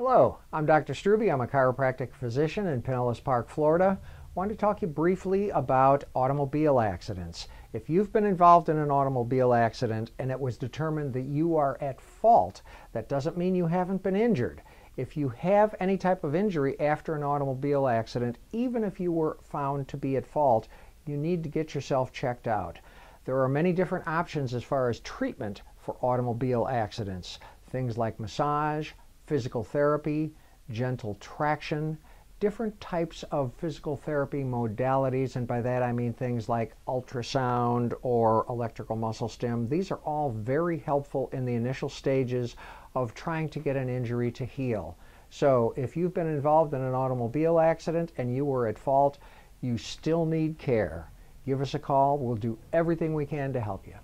Hello, I'm Dr. Strubbe. I'm a chiropractic physician in Pinellas Park, Florida. I want to talk to you briefly about automobile accidents. If you've been involved in an automobile accident and it was determined that you are at fault, that doesn't mean you haven't been injured. If you have any type of injury after an automobile accident, even if you were found to be at fault, you need to get yourself checked out. There are many different options as far as treatment for automobile accidents. Things like massage, physical therapy, gentle traction, different types of physical therapy modalities, and by that I mean things like ultrasound or electrical muscle stim. These are all very helpful in the initial stages of trying to get an injury to heal. So if you've been involved in an automobile accident and you were at fault, you still need care. Give us a call. We'll do everything we can to help you.